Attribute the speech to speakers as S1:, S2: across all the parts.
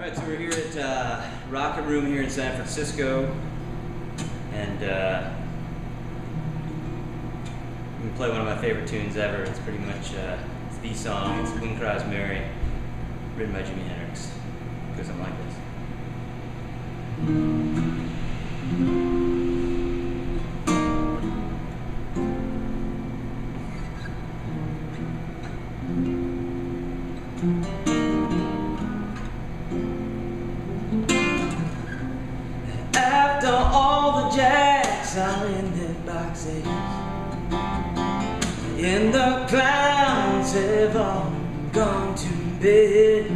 S1: Alright, so we're here at uh, Rockit Room here in San Francisco, and uh, I'm gonna play one of my favorite tunes ever. It's pretty much uh, it's the song. It's "Wind Cries Mary," written by Jimi Hendrix. Goes something like this. In their boxes, and the clowns have all gone to bed,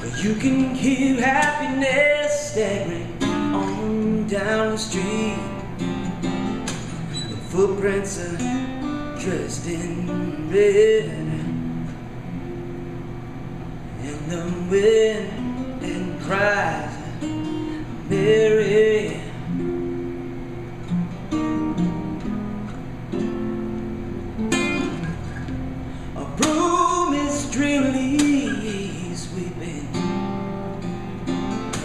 S1: but you can hear happiness staggering on down the street. The footprints are dressed in red. And the wind and cries Mary.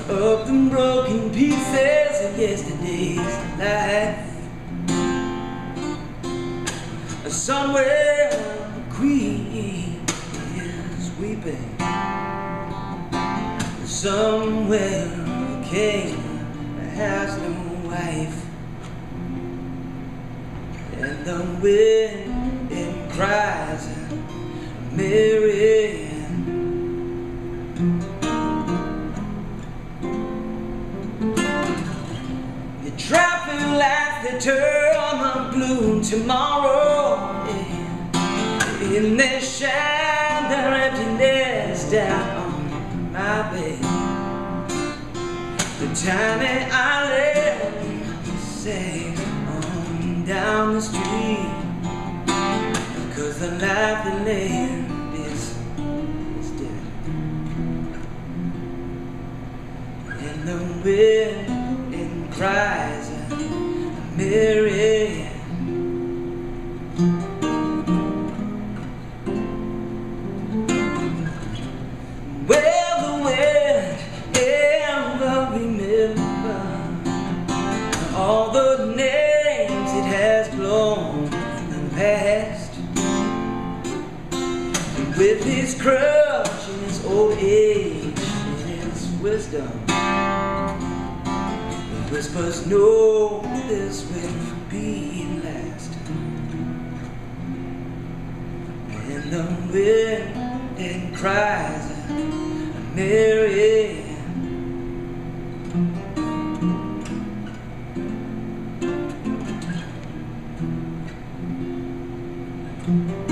S1: Up the broken pieces of yesterday's life. Somewhere the queen is weeping. Somewhere a king has no wife. And the wind it cries Mary. Traffic lights they turn the blue tomorrow. yeah. And they shine their emptiness down on my bed. The tiny island safe on down the street. Cause the life live is, is dead. And the wind it cries Mary. Well, the wind ever remember all the names it has blown in the past. And with his crutch and his old age and his wisdom, whispers, no, this will be last. And the wind and cries, Mary. Thank